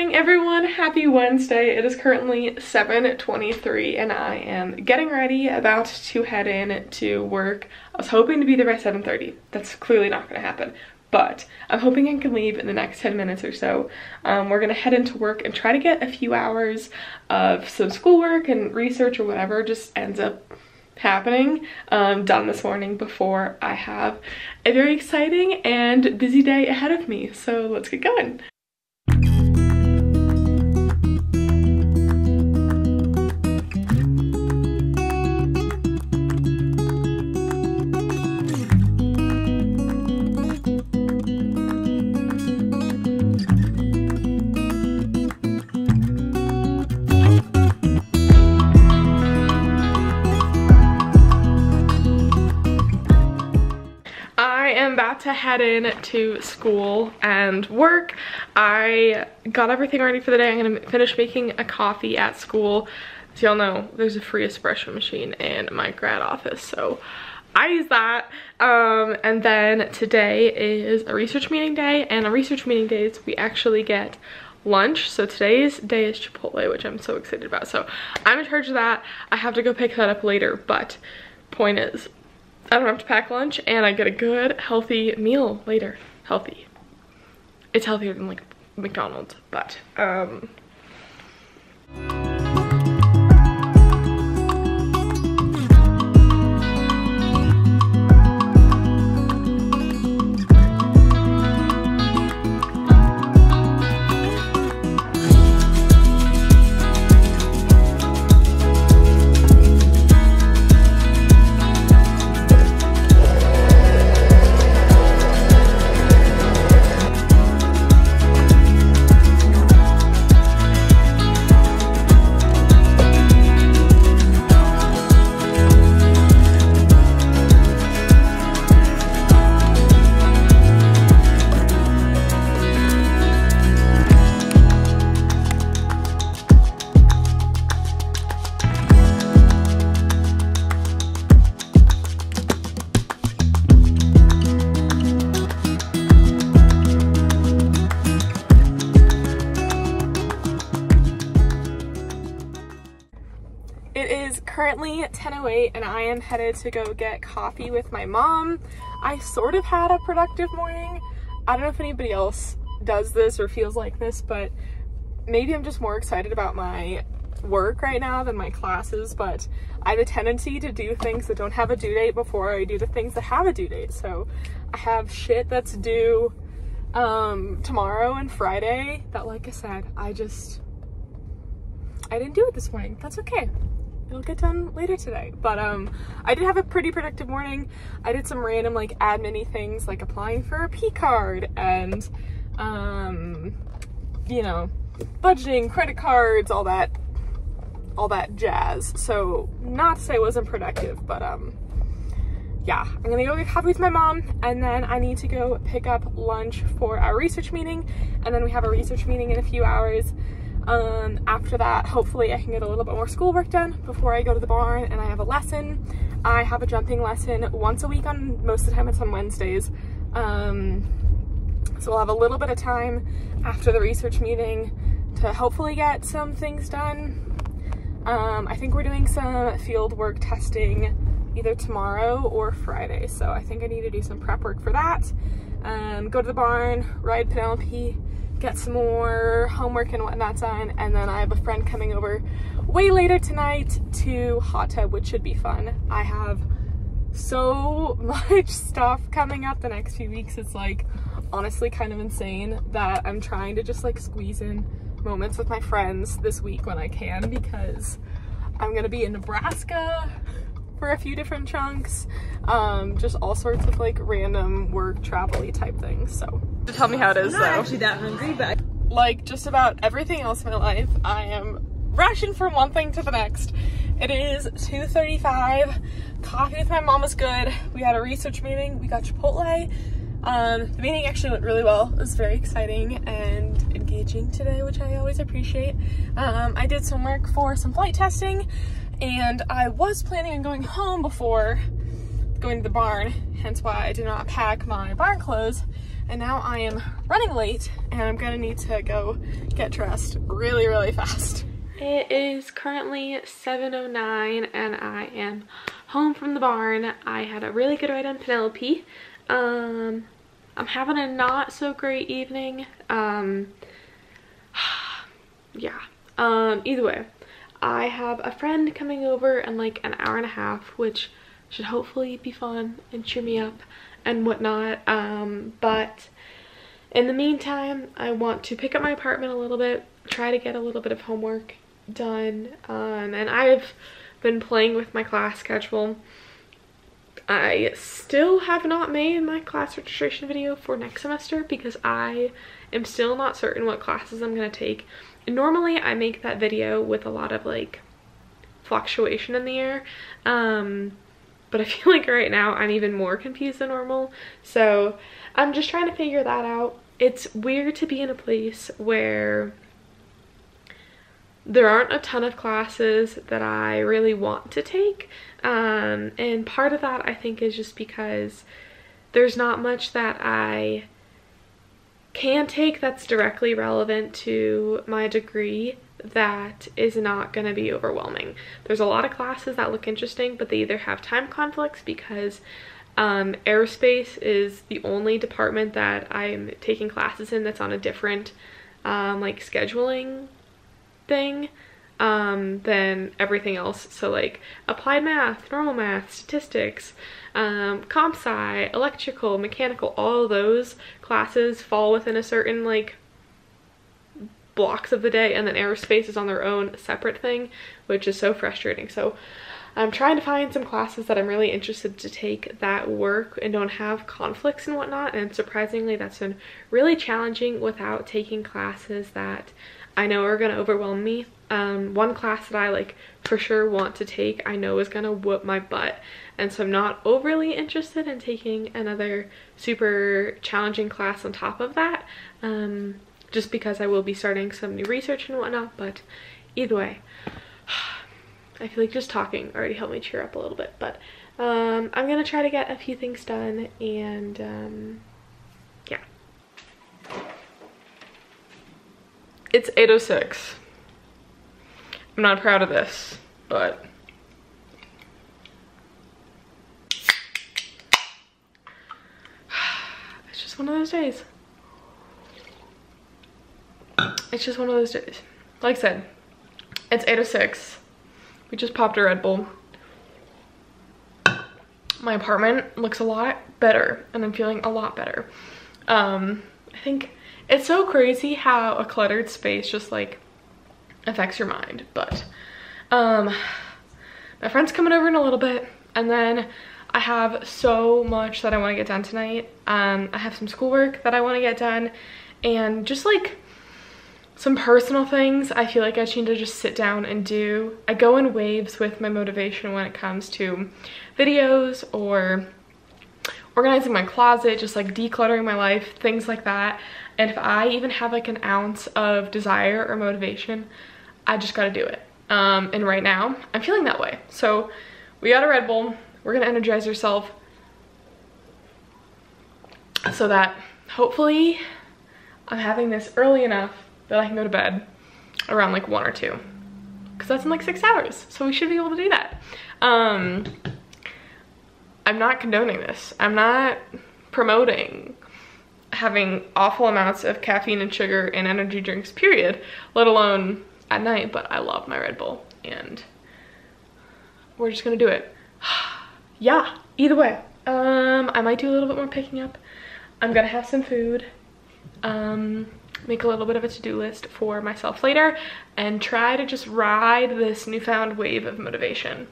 morning everyone happy wednesday it is currently 7:23, and i am getting ready about to head in to work i was hoping to be there by 7:30. that's clearly not going to happen but i'm hoping i can leave in the next 10 minutes or so um, we're gonna head into work and try to get a few hours of some schoolwork and research or whatever just ends up happening um, done this morning before I have a very exciting and busy day ahead of me. So let's get going. To head in to school and work. I got everything ready for the day. I'm gonna finish making a coffee at school. As y'all know, there's a free espresso machine in my grad office, so I use that. Um, and then today is a research meeting day, and on research meeting days, we actually get lunch. So today's day is Chipotle, which I'm so excited about. So I'm in charge of that. I have to go pick that up later, but point is, I don't have to pack lunch and I get a good healthy meal later. Healthy. It's healthier than like McDonald's, but um currently 10.08 and I am headed to go get coffee with my mom. I sort of had a productive morning. I don't know if anybody else does this or feels like this, but maybe I'm just more excited about my work right now than my classes, but I have a tendency to do things that don't have a due date before I do the things that have a due date. So I have shit that's due um, tomorrow and Friday that, like I said, I just, I didn't do it this morning. That's okay it'll get done later today. But um, I did have a pretty productive morning. I did some random like admin things like applying for a P card and um, you know, budgeting, credit cards, all that, all that jazz. So not to say it wasn't productive, but um, yeah, I'm gonna go get coffee with my mom and then I need to go pick up lunch for our research meeting and then we have a research meeting in a few hours um, after that, hopefully I can get a little bit more schoolwork done before I go to the barn and I have a lesson. I have a jumping lesson once a week on, most of the time it's on Wednesdays. Um, so we'll have a little bit of time after the research meeting to hopefully get some things done. Um, I think we're doing some field work testing either tomorrow or Friday. So I think I need to do some prep work for that. Um, go to the barn, ride Penelope, get some more homework and whatnot done. And then I have a friend coming over way later tonight to hot tub, which should be fun. I have so much stuff coming up the next few weeks. It's like honestly kind of insane that I'm trying to just like squeeze in moments with my friends this week when I can because I'm gonna be in Nebraska for a few different chunks. Um, just all sorts of like random work travel type things. So tell me how it is I'm not though. actually that hungry, but like just about everything else in my life, I am rushing from one thing to the next. It is 2.35. Coffee with my mom was good. We had a research meeting. We got Chipotle. Um, the meeting actually went really well. It was very exciting and engaging today, which I always appreciate. Um, I did some work for some flight testing and I was planning on going home before going to the barn, hence why I did not pack my barn clothes. And now I am running late and I'm gonna need to go get dressed really, really fast. It is currently 7.09 and I am home from the barn. I had a really good ride on Penelope. Um, I'm having a not so great evening. Um, yeah. Um, either way, I have a friend coming over in like an hour and a half, which should hopefully be fun and cheer me up and whatnot. Um, but in the meantime, I want to pick up my apartment a little bit, try to get a little bit of homework done. Um, and I've been playing with my class schedule. I still have not made my class registration video for next semester because I am still not certain what classes I'm going to take. Normally I make that video with a lot of like fluctuation in the air. Um, but I feel like right now I'm even more confused than normal. So I'm just trying to figure that out. It's weird to be in a place where there aren't a ton of classes that I really want to take. Um, and part of that I think is just because there's not much that I can take that's directly relevant to my degree that is not going to be overwhelming. There's a lot of classes that look interesting, but they either have time conflicts because um, aerospace is the only department that I'm taking classes in that's on a different um, like scheduling thing um, than everything else. So like applied math, normal math, statistics, um, comp sci, electrical, mechanical, all those classes fall within a certain like blocks of the day and then aerospace is on their own separate thing, which is so frustrating. So I'm trying to find some classes that I'm really interested to take that work and don't have conflicts and whatnot. And surprisingly, that's been really challenging without taking classes that I know are going to overwhelm me. Um, one class that I like for sure want to take I know is going to whoop my butt and so I'm not overly interested in taking another super challenging class on top of that um, just because I will be starting some new research and whatnot but either way I feel like just talking already helped me cheer up a little bit but um, I'm gonna try to get a few things done and um, yeah It's 8.06. I'm not proud of this, but it's just one of those days. It's just one of those days. Like I said, it's 8.06. We just popped a Red Bull. My apartment looks a lot better and I'm feeling a lot better. Um, I think it's so crazy how a cluttered space just like affects your mind. But um, my friend's coming over in a little bit and then I have so much that I want to get done tonight. Um, I have some schoolwork that I want to get done and just like some personal things I feel like I need to just sit down and do. I go in waves with my motivation when it comes to videos or organizing my closet, just like decluttering my life, things like that. And if I even have like an ounce of desire or motivation, I just gotta do it. Um, and right now, I'm feeling that way. So we got a Red Bull. We're gonna energize ourselves so that hopefully I'm having this early enough that I can go to bed around like one or two because that's in like six hours. So we should be able to do that. Um, I'm not condoning this. I'm not promoting having awful amounts of caffeine and sugar and energy drinks, period, let alone at night, but I love my Red Bull and we're just gonna do it. yeah, either way. Um, I might do a little bit more picking up. I'm gonna have some food, um, make a little bit of a to-do list for myself later and try to just ride this newfound wave of motivation.